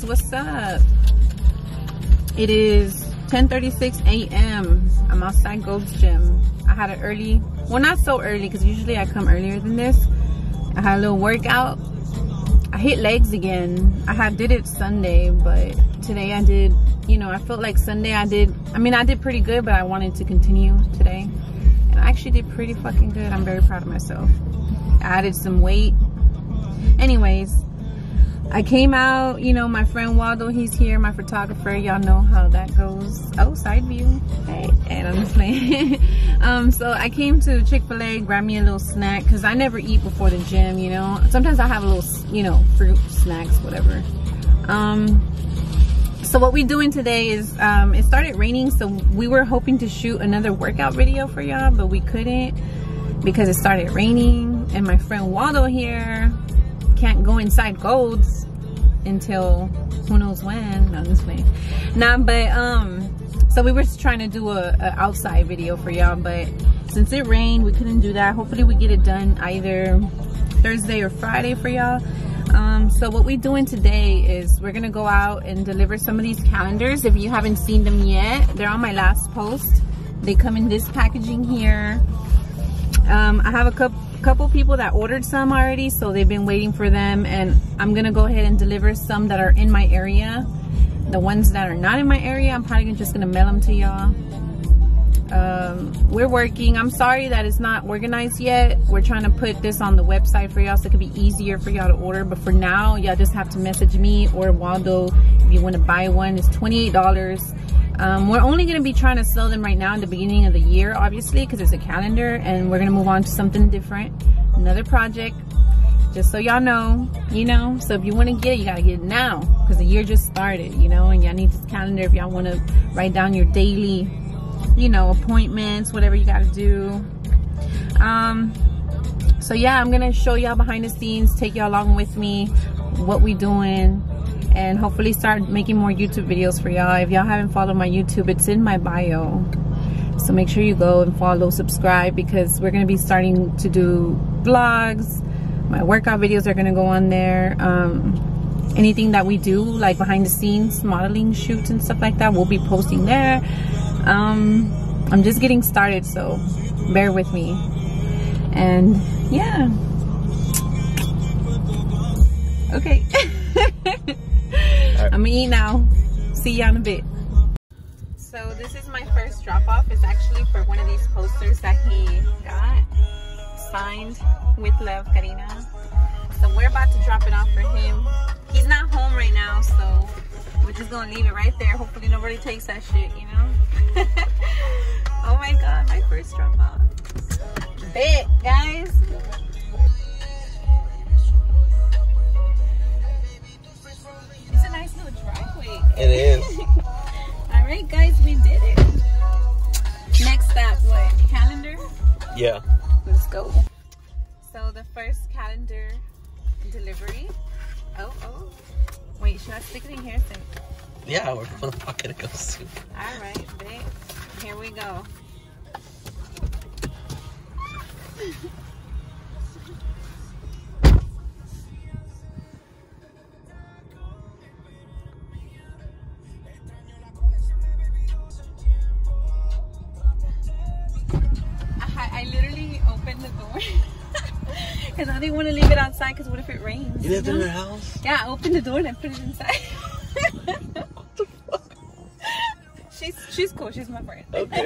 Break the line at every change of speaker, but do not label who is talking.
guys what's up? It is 10:36 a.m i'm outside gold's gym. I had an early well not so early because usually i come earlier than this. I had a little workout. I hit legs again. I had did it sunday but today i did you know i felt like sunday i did i mean i did pretty good but i wanted to continue today. And i actually did pretty fucking good. I'm very proud of myself. I added some weight. Anyways I came out, you know, my friend Waldo, he's here, my photographer. Y'all know how that goes. Oh, side view. Hey, and I'm just playing. um, so I came to Chick-fil-A, grab me a little snack, because I never eat before the gym, you know. Sometimes I have a little, you know, fruit, snacks, whatever. Um, so what we're doing today is, um, it started raining, so we were hoping to shoot another workout video for y'all, but we couldn't because it started raining. And my friend Waldo here can't go inside Golds until who knows when. No, this way. Nah, but um, so we were trying to do a, a outside video for y'all, but since it rained, we couldn't do that. Hopefully, we get it done either Thursday or Friday for y'all. Um, so what we're doing today is we're gonna go out and deliver some of these calendars. If you haven't seen them yet, they're on my last post. They come in this packaging here. Um, I have a couple couple people that ordered some already so they've been waiting for them and I'm gonna go ahead and deliver some that are in my area. The ones that are not in my area I'm probably just gonna mail them to y'all. Um, we're working. I'm sorry that it's not organized yet. We're trying to put this on the website for y'all so it could be easier for y'all to order but for now y'all just have to message me or Waldo. If you want to buy one it's $28 um, we're only going to be trying to sell them right now in the beginning of the year, obviously, because it's a calendar, and we're going to move on to something different, another project, just so y'all know, you know. So if you want to get it, you got to get it now, because the year just started, you know, and y'all need this calendar if y'all want to write down your daily, you know, appointments, whatever you got to do. Um, so yeah, I'm going to show y'all behind the scenes, take y'all along with me, what we doing, and hopefully start making more YouTube videos for y'all. If y'all haven't followed my YouTube, it's in my bio. So make sure you go and follow, subscribe because we're going to be starting to do vlogs. My workout videos are going to go on there. Um, anything that we do, like behind the scenes, modeling shoots and stuff like that, we'll be posting there. Um, I'm just getting started, so bear with me. And yeah. Okay. I'm gonna eat now. See y'all in a bit. So this is my first drop off. It's actually for one of these posters that he got signed with love, Karina. So we're about to drop it off for him. He's not home right now, so we're just gonna leave it right there. Hopefully nobody takes that shit, you know? oh my god, my first drop off. Bet, guys. Right, guys, we did it. Next step, what? Calendar?
Yeah.
Let's go. So the first calendar delivery. Oh, oh. Wait, should I stick it in here? Thing?
Yeah, we're going to pocket it goes to.
All right, babe. Here we go. Because I didn't want to leave it outside because what if it rains?
You lived in her house?
Yeah, I opened the door and I put it inside. what the fuck? She's, she's cool. She's my friend.
Okay.